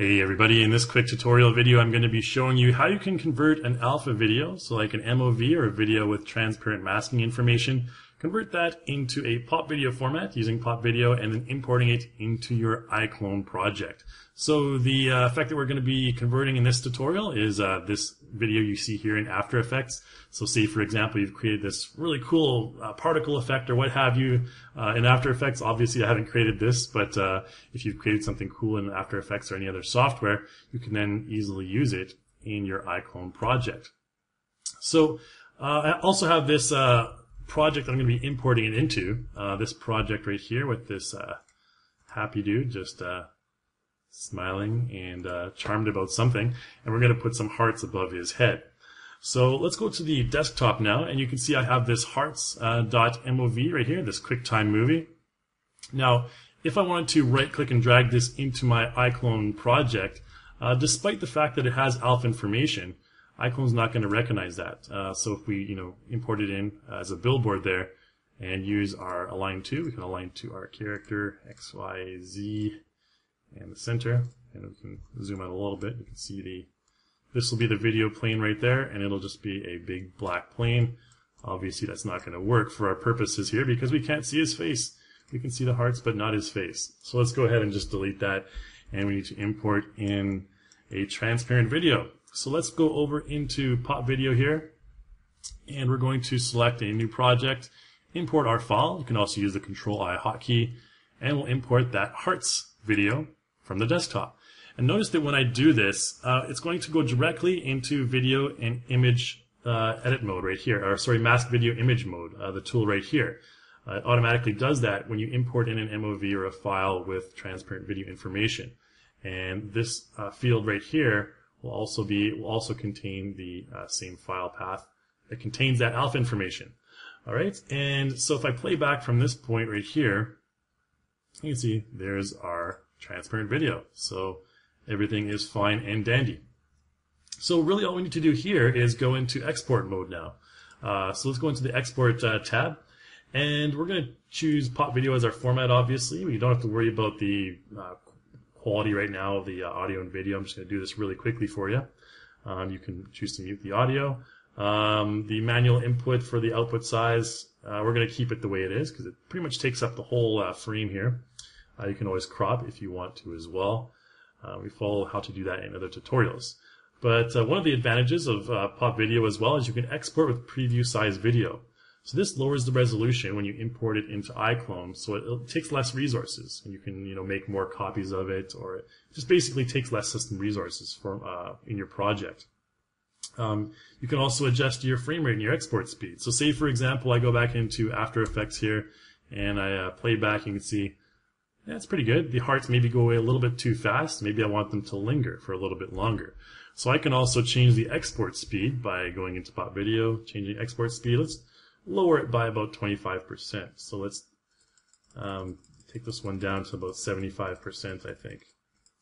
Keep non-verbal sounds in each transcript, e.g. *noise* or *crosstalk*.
Hey everybody, in this quick tutorial video I'm going to be showing you how you can convert an alpha video, so like an MOV or a video with transparent masking information, convert that into a pop video format using popVideo and then importing it into your iClone project. So the uh, effect that we're going to be converting in this tutorial is uh, this video you see here in After Effects. So say for example you've created this really cool uh, particle effect or what have you uh, in After Effects. Obviously I haven't created this, but uh, if you've created something cool in After Effects or any other software, you can then easily use it in your iClone project. So uh, I also have this project I'm going to be importing it into. this project right here with this happy dude just smiling and uh, charmed about something, and we're going to put some hearts above his head. So let's go to the desktop now, and you can see I have this hearts.mov uh, right here, this QuickTime movie. Now, if I wanted to right-click and drag this into my iClone project, uh, despite the fact that it has alpha information, iClone's not going to recognize that. Uh, so if we, you know, import it in as a billboard there and use our align to, we can align to our character X, Y, Z, and the center. And we can zoom out a little bit. You can see the, this will be the video plane right there, and it'll just be a big black plane. Obviously that's not going to work for our purposes here because we can't see his face. We can see the hearts, but not his face. So let's go ahead and just delete that. And we need to import in a transparent video. So let's go over into popVideo here. And we're going to select a new project, import our file. You can also use the Control I hotkey, and we'll import that hearts video from the desktop. And notice that when I do this, uh, it's going to go directly into video and image uh, edit mode right here, or sorry, mask video image mode, uh, the tool right here. Uh, it automatically does that when you import in an MOV or a file with transparent video information. And this uh, field right here will also be will also contain the uh, same file path that contains that alpha information. All right, and so if I play back from this point right here, you can see there's our transparent video. So everything is fine and dandy. So really all we need to do here is go into export mode now. Uh, so let's go into the export uh, tab and we're going to choose pop video as our format obviously. We don't have to worry about the uh, quality right now of the uh, audio and video. I'm just going to do this really quickly for you. Um, you can choose to mute the audio. Um, the manual input for the output size, uh, we're going to keep it the way it is because it pretty much takes up the whole uh, frame here. Uh, you can always crop if you want to as well. Uh, we follow how to do that in other tutorials. But uh, one of the advantages of popVideo as well is you can export with preview size video. So this lowers the resolution when you import it into iClone, so it, it, takes less resources, and you can you know make more copies of it, or it just basically takes less system resources for uh, in your project. Um, you can also adjust your frame rate and your export speed. So say for example, I go back into After Effects here, and I uh, play back. You can see that's pretty good. The hearts maybe go away a little bit too fast. Maybe I want them to linger for a little bit longer. So I can also change the export speed by going into popVideo, changing export speed. Let's lower it by about 25%. So let's um, take this one down to about 75%, I think.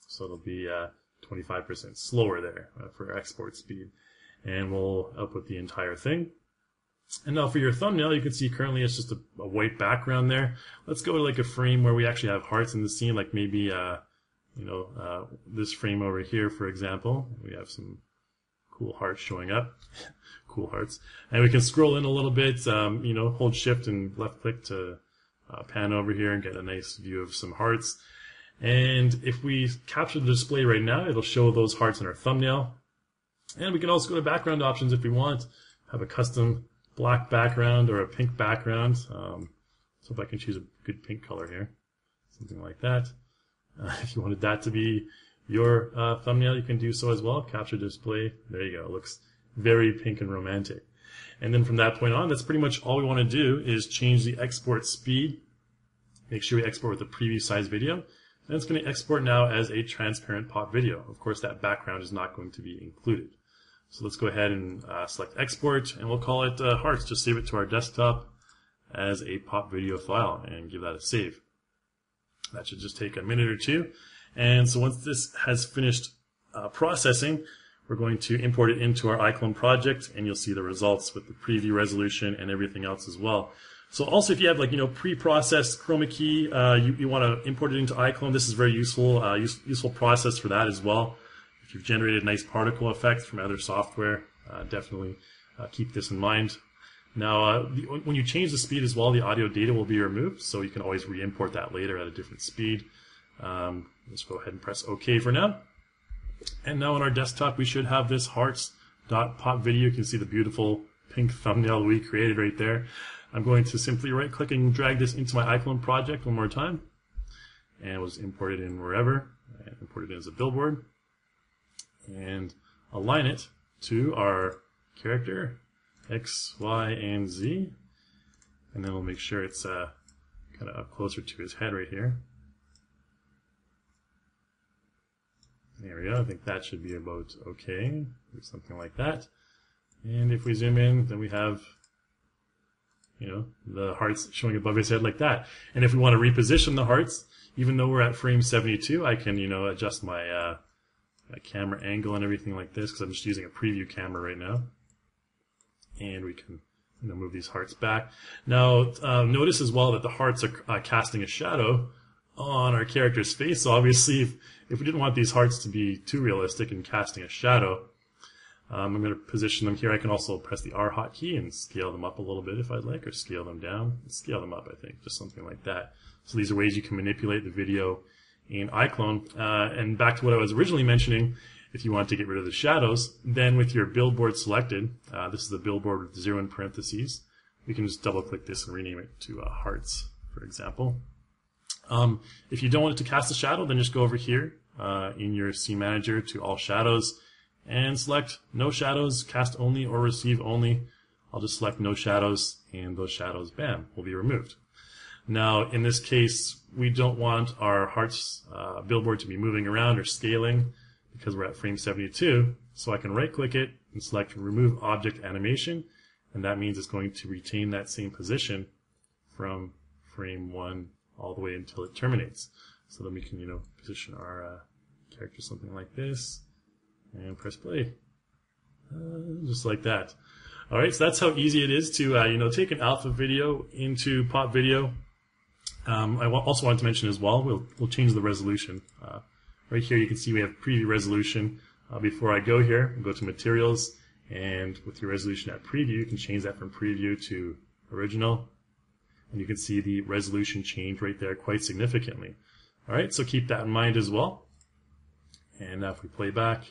So it'll be uh, 25% slower there uh, for export speed. And we'll output the entire thing. And now for your thumbnail, you can see currently it's just a, a, white background there. Let's go to like a frame where we actually have hearts in the scene, like maybe, uh, you know, uh, this frame over here, for example. We have some cool hearts showing up. Cool hearts. And we can scroll in a little bit, um, you know, hold shift and left click to uh, pan over here and get a nice view of some hearts. And if we capture the display right now, it'll show those hearts in our thumbnail. And we can also go to background options if we want, have a custom black background or a pink background. Um, so if I can choose a good pink color here, something like that. Uh, *laughs* if you wanted that to be your uh, thumbnail, you can do so as well. Capture display. There you go. It looks very pink and romantic. And then from that point on, that's pretty much all we want to do is change the export speed. Make sure we export with the preview size video. And it's going to export now as a transparent pop video. Of course, that background is not going to be included. So let's go ahead and uh, select export and we'll call it uh, hearts. Just save it to our desktop as a pop video file and give that a save. That should just take a minute or two. And so once this has finished uh, processing, we're going to import it into our iClone project and you'll see the results with the preview resolution and everything else as well. So also if you have like, you know, pre-processed chroma key, uh, you, you want to import it into iClone, this is very useful, uh, use, useful process for that as well. If you've generated nice particle effects from other software, uh, definitely uh, keep this in mind. Now, uh, the, when you change the speed as well, the audio data will be removed, so you can always re-import that later at a different speed. Um, let's go ahead and press OK for now. And now on our desktop, we should have this hearts.pop video. You can see the beautiful pink thumbnail we created right there. I'm going to simply right click and drag this into my iClone project one more time. And we'll import it in wherever. And import it in as a billboard. And align it to our character, X, Y, and Z. And then we'll make sure it's uh, kind of up closer to his head right here. There we go. I think that should be about okay. or Something like that. And if we zoom in, then we have, you know, the hearts showing above his head like that. And if we want to reposition the hearts, even though we're at frame 72, I can, you know, adjust my, uh, my camera angle and everything like this because I'm just using a preview camera right now. And we can, you know, move these hearts back. Now, uh, notice as well that the hearts are uh, casting a shadow on our character's face. So obviously, if, if we didn't want these hearts to be too realistic and casting a shadow, um, I'm going to position them here. I can also press the R hotkey and scale them up a little bit if I'd like, or scale them down. Scale them up, I think, just something like that. So these are ways you can manipulate the video in iClone. Uh, and back to what I was originally mentioning, if you want to get rid of the shadows, then with your billboard selected, uh, this is the billboard with zero in parentheses, we can just double click this and rename it to uh, hearts, for example. Um, if you don't want it to cast a shadow, then just go over here uh, in your scene manager to all shadows and select no shadows, cast only or receive only. I'll just select no shadows and those shadows, bam, will be removed. Now, in this case, we don't want our hearts uh, billboard to be moving around or scaling because we're at frame 72. So I can right click it and select remove object animation. And that means it's going to retain that same position from frame one all the way until it terminates. So then we can, you know, position our uh, character something like this and press play. Uh, just like that. All right, so that's how easy it is to, uh, you know, take an alpha video into pop video. Um, I also wanted to mention as well, we'll, we'll change the resolution. Uh, right here you can see we have preview resolution. Uh, before I go here, we'll go to materials, and with your resolution at preview, you can change that from preview to original. And you can see the resolution change right there quite significantly. All right, so keep that in mind as well. And now if we play back,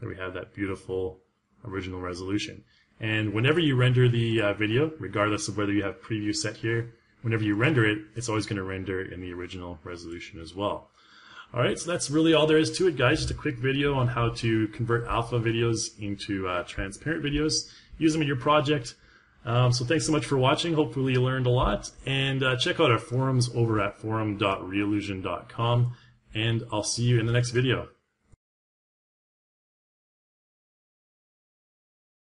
there we have that beautiful original resolution. And whenever you render the uh, video, regardless of whether you have preview set here, whenever you render it, it's always going to render in the original resolution as well. All right, so that's really all there is to it, guys. Just a quick video on how to convert alpha videos into uh, transparent videos. Use them in your project. Um, so thanks so much for watching. Hopefully you learned a lot. And uh, check out our forums over at forum.reallusion.com. And I'll see you in the next video.